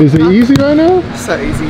Is it easy right now? So easy.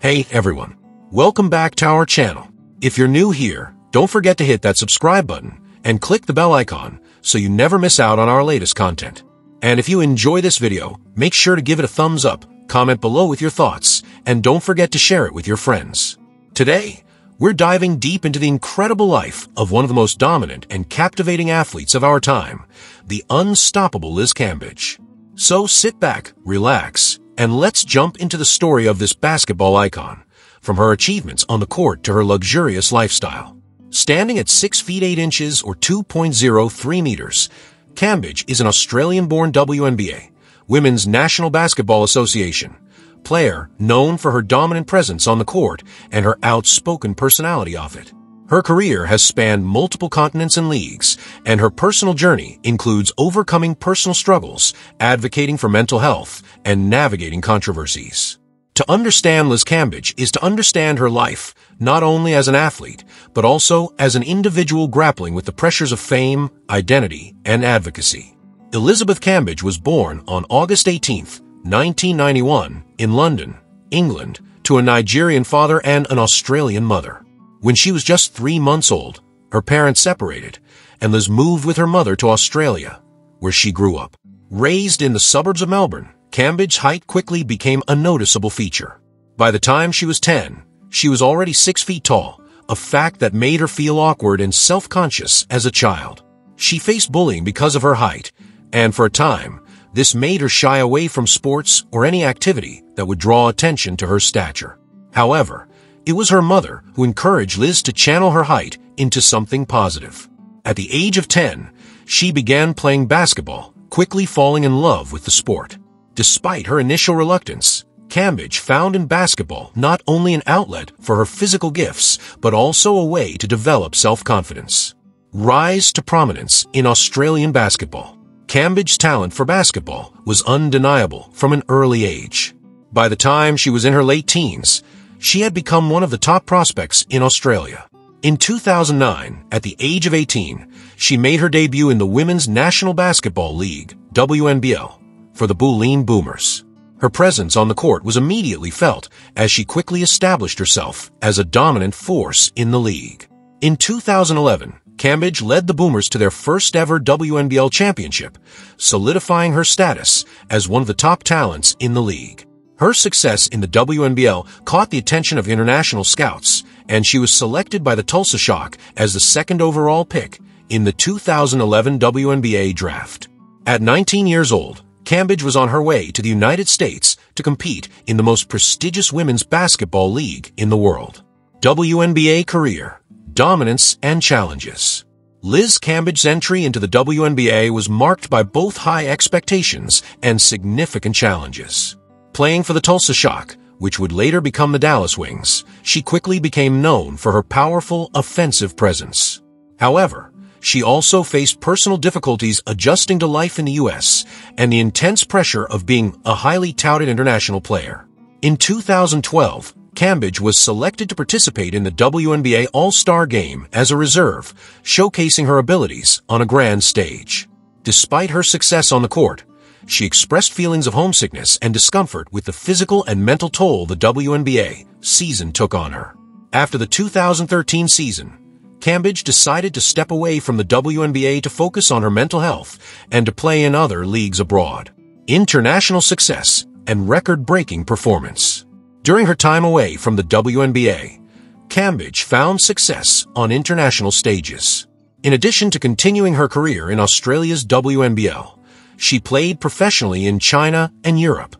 Hey everyone, welcome back to our channel. If you're new here, don't forget to hit that subscribe button and click the bell icon so you never miss out on our latest content. And if you enjoy this video, make sure to give it a thumbs up, comment below with your thoughts, and don't forget to share it with your friends. Today, we're diving deep into the incredible life of one of the most dominant and captivating athletes of our time, the unstoppable Liz Cambage. So sit back, relax, and let's jump into the story of this basketball icon, from her achievements on the court to her luxurious lifestyle. Standing at 6 feet 8 inches or 2.03 meters, Cambage is an Australian-born WNBA, Women's National Basketball Association, player known for her dominant presence on the court and her outspoken personality off it. Her career has spanned multiple continents and leagues, and her personal journey includes overcoming personal struggles, advocating for mental health, and navigating controversies. To understand Liz Cambage is to understand her life, not only as an athlete, but also as an individual grappling with the pressures of fame, identity, and advocacy. Elizabeth Cambage was born on August 18, 1991, in London, England, to a Nigerian father and an Australian mother. When she was just three months old, her parents separated, and Liz moved with her mother to Australia, where she grew up. Raised in the suburbs of Melbourne, Cambage's height quickly became a noticeable feature. By the time she was 10, she was already six feet tall, a fact that made her feel awkward and self-conscious as a child. She faced bullying because of her height, and for a time, this made her shy away from sports or any activity that would draw attention to her stature. However, it was her mother who encouraged Liz to channel her height into something positive. At the age of 10, she began playing basketball, quickly falling in love with the sport. Despite her initial reluctance, Cambage found in basketball not only an outlet for her physical gifts, but also a way to develop self-confidence. Rise to prominence in Australian basketball. Cambage's talent for basketball was undeniable from an early age. By the time she was in her late teens, she had become one of the top prospects in Australia. In 2009, at the age of 18, she made her debut in the Women's National Basketball League, WNBL, for the Bulleen Boomers. Her presence on the court was immediately felt as she quickly established herself as a dominant force in the league. In 2011, Cambage led the Boomers to their first ever WNBL championship, solidifying her status as one of the top talents in the league. Her success in the WNBL caught the attention of international scouts, and she was selected by the Tulsa Shock as the second overall pick in the 2011 WNBA draft. At 19 years old, Cambage was on her way to the United States to compete in the most prestigious women's basketball league in the world. WNBA career, dominance, and challenges. Liz Cambage's entry into the WNBA was marked by both high expectations and significant challenges. Playing for the Tulsa Shock, which would later become the Dallas Wings, she quickly became known for her powerful offensive presence. However, she also faced personal difficulties adjusting to life in the U.S. and the intense pressure of being a highly touted international player. In 2012, Cambage was selected to participate in the WNBA All-Star Game as a reserve, showcasing her abilities on a grand stage. Despite her success on the court, she expressed feelings of homesickness and discomfort with the physical and mental toll the WNBA season took on her. After the 2013 season, Cambage decided to step away from the WNBA to focus on her mental health and to play in other leagues abroad. International success and record-breaking performance. During her time away from the WNBA, Cambage found success on international stages. In addition to continuing her career in Australia's WNBL, she played professionally in China and Europe,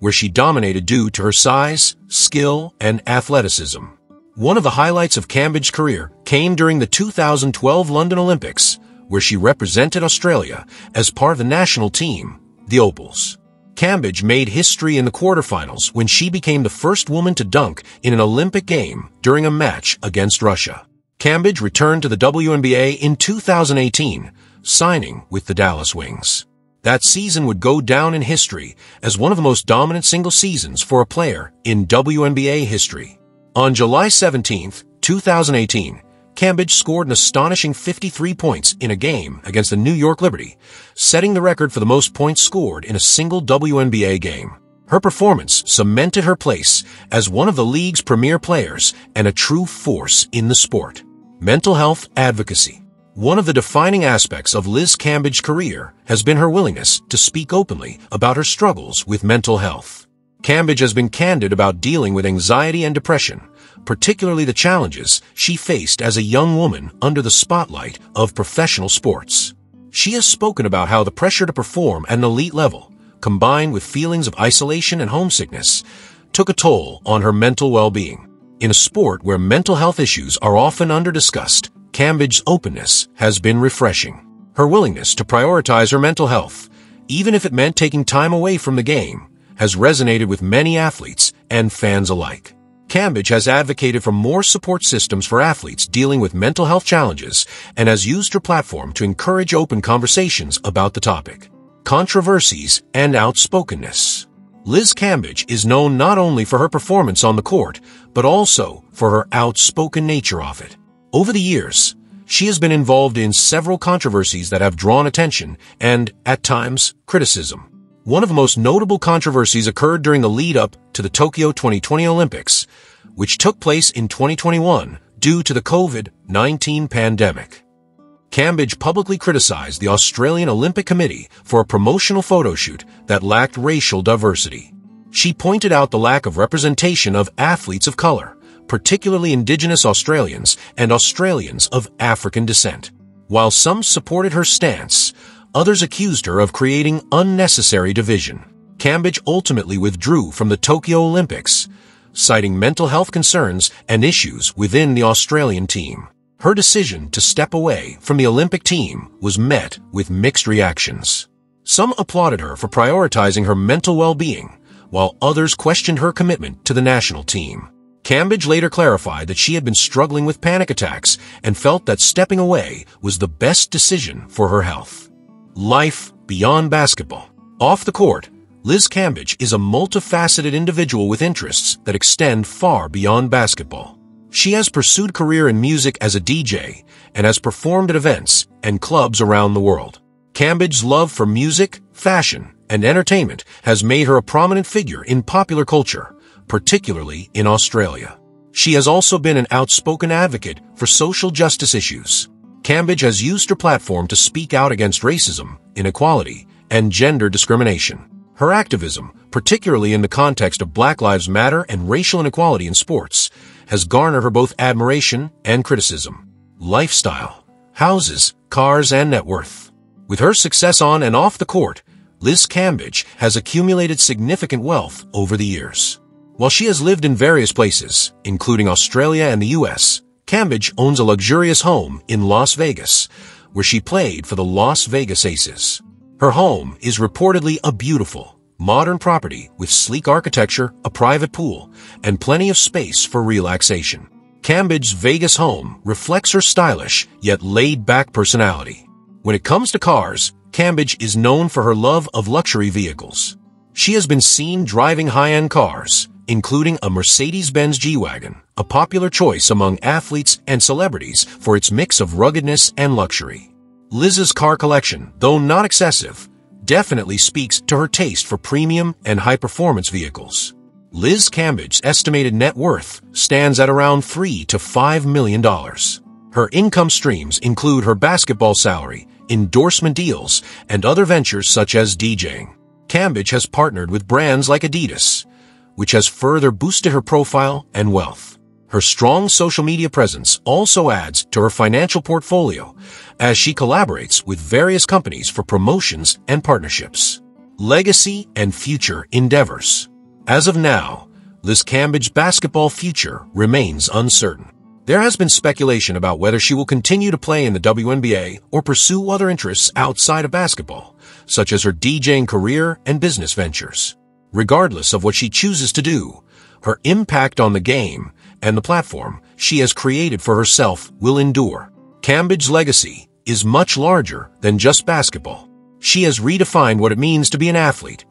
where she dominated due to her size, skill, and athleticism. One of the highlights of Cambage's career came during the 2012 London Olympics, where she represented Australia as part of the national team, the Opals. Cambage made history in the quarterfinals when she became the first woman to dunk in an Olympic game during a match against Russia. Cambage returned to the WNBA in 2018, signing with the Dallas Wings. That season would go down in history as one of the most dominant single seasons for a player in WNBA history. On July 17, 2018, Cambage scored an astonishing 53 points in a game against the New York Liberty, setting the record for the most points scored in a single WNBA game. Her performance cemented her place as one of the league's premier players and a true force in the sport. Mental health advocacy. One of the defining aspects of Liz Cambage's career has been her willingness to speak openly about her struggles with mental health. Cambage has been candid about dealing with anxiety and depression, particularly the challenges she faced as a young woman under the spotlight of professional sports. She has spoken about how the pressure to perform at an elite level, combined with feelings of isolation and homesickness, took a toll on her mental well-being. In a sport where mental health issues are often under-discussed, Cambage's openness has been refreshing. Her willingness to prioritize her mental health, even if it meant taking time away from the game, has resonated with many athletes and fans alike. Cambage has advocated for more support systems for athletes dealing with mental health challenges and has used her platform to encourage open conversations about the topic. Controversies and outspokenness. Liz Cambage is known not only for her performance on the court, but also for her outspoken nature of it. Over the years, she has been involved in several controversies that have drawn attention and, at times, criticism. One of the most notable controversies occurred during the lead-up to the Tokyo 2020 Olympics, which took place in 2021 due to the COVID-19 pandemic. Cambage publicly criticized the Australian Olympic Committee for a promotional photo shoot that lacked racial diversity. She pointed out the lack of representation of athletes of color, particularly Indigenous Australians and Australians of African descent. While some supported her stance, Others accused her of creating unnecessary division. Cambage ultimately withdrew from the Tokyo Olympics, citing mental health concerns and issues within the Australian team. Her decision to step away from the Olympic team was met with mixed reactions. Some applauded her for prioritizing her mental well-being, while others questioned her commitment to the national team. Cambage later clarified that she had been struggling with panic attacks and felt that stepping away was the best decision for her health. Life beyond basketball. Off the court, Liz Cambage is a multifaceted individual with interests that extend far beyond basketball. She has pursued career in music as a DJ and has performed at events and clubs around the world. Cambage's love for music, fashion, and entertainment has made her a prominent figure in popular culture, particularly in Australia. She has also been an outspoken advocate for social justice issues. Cambage has used her platform to speak out against racism, inequality, and gender discrimination. Her activism, particularly in the context of Black Lives Matter and racial inequality in sports, has garnered her both admiration and criticism. Lifestyle, houses, cars, and net worth. With her success on and off the court, Liz Cambage has accumulated significant wealth over the years. While she has lived in various places, including Australia and the U.S., Cambage owns a luxurious home in Las Vegas, where she played for the Las Vegas Aces. Her home is reportedly a beautiful, modern property with sleek architecture, a private pool, and plenty of space for relaxation. Cambage's Vegas home reflects her stylish yet laid-back personality. When it comes to cars, Cambage is known for her love of luxury vehicles. She has been seen driving high-end cars, including a Mercedes-Benz G-Wagon, a popular choice among athletes and celebrities for its mix of ruggedness and luxury. Liz's car collection, though not excessive, definitely speaks to her taste for premium and high-performance vehicles. Liz Cambage's estimated net worth stands at around 3 to $5 million. Her income streams include her basketball salary, endorsement deals, and other ventures such as DJing. Cambage has partnered with brands like Adidas, which has further boosted her profile and wealth. Her strong social media presence also adds to her financial portfolio as she collaborates with various companies for promotions and partnerships. Legacy and future endeavors. As of now, Liz Cambage's basketball future remains uncertain. There has been speculation about whether she will continue to play in the WNBA or pursue other interests outside of basketball, such as her DJing career and business ventures. Regardless of what she chooses to do, her impact on the game and the platform she has created for herself will endure. Cambage's legacy is much larger than just basketball. She has redefined what it means to be an athlete,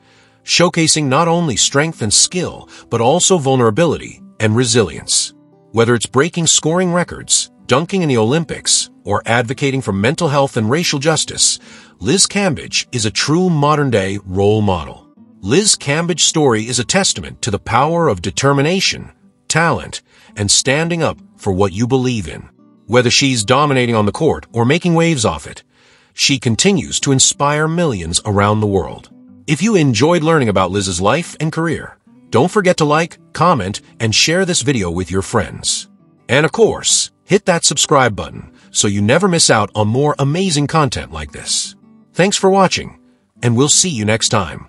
showcasing not only strength and skill, but also vulnerability and resilience. Whether it's breaking scoring records, dunking in the Olympics, or advocating for mental health and racial justice, Liz Cambage is a true modern-day role model. Liz Cambage's story is a testament to the power of determination, talent, and standing up for what you believe in. Whether she's dominating on the court or making waves off it, she continues to inspire millions around the world. If you enjoyed learning about Liz's life and career, don't forget to like, comment, and share this video with your friends. And of course, hit that subscribe button so you never miss out on more amazing content like this. Thanks for watching, and we'll see you next time.